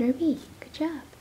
Nor B. Good job.